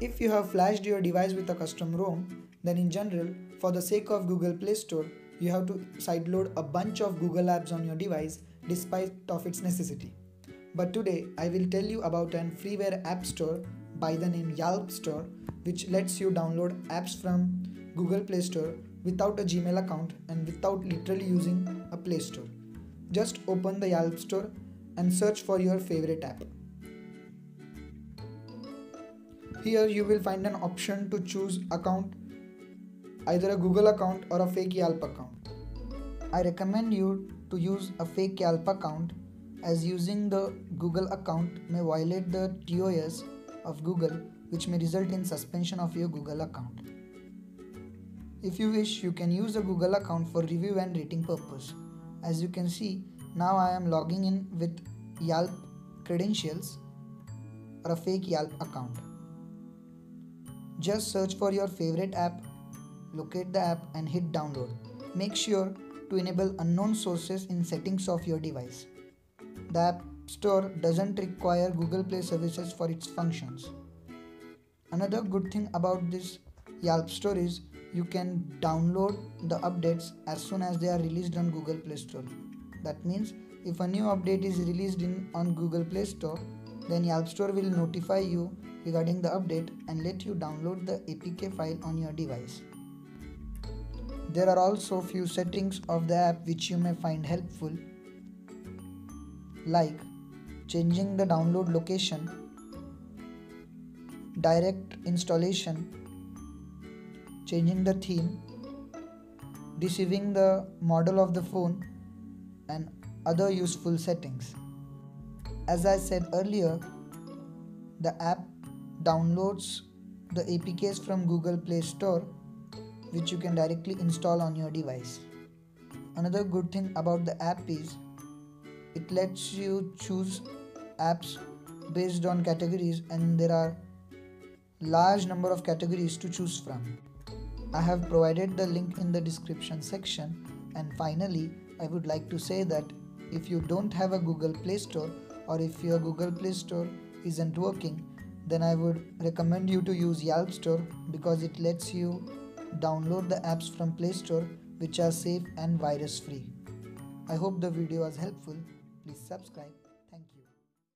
If you have flashed your device with a custom ROM, then in general, for the sake of Google Play Store, you have to sideload a bunch of Google apps on your device despite of its necessity. But today I will tell you about an freeware app store by the name Yalp Store which lets you download apps from Google Play Store without a Gmail account and without literally using a Play Store. Just open the Yalp Store and search for your favorite app. Here you will find an option to choose account either a Google account or a fake Yalp account. I recommend you to use a fake Yalp account as using the Google account may violate the TOS of Google which may result in suspension of your Google account. If you wish, you can use the Google account for review and rating purpose. As you can see, now I am logging in with Yalp credentials or a fake Yalp account. Just search for your favorite app, locate the app and hit download. Make sure to enable unknown sources in settings of your device. The App Store doesn't require Google Play services for its functions. Another good thing about this Yalp Store is you can download the updates as soon as they are released on Google Play Store. That means if a new update is released in on Google Play Store, then Yalp Store will notify you regarding the update and let you download the APK file on your device. There are also few settings of the app which you may find helpful like changing the download location, direct installation, changing the theme, deceiving the model of the phone and other useful settings. As I said earlier, the app downloads the APKs from Google Play Store which you can directly install on your device. Another good thing about the app is it lets you choose apps based on categories and there are large number of categories to choose from. I have provided the link in the description section and finally I would like to say that if you don't have a Google Play Store or if your Google Play Store isn't working then I would recommend you to use Yalp Store because it lets you download the apps from Play Store which are safe and virus free. I hope the video was helpful. Please subscribe.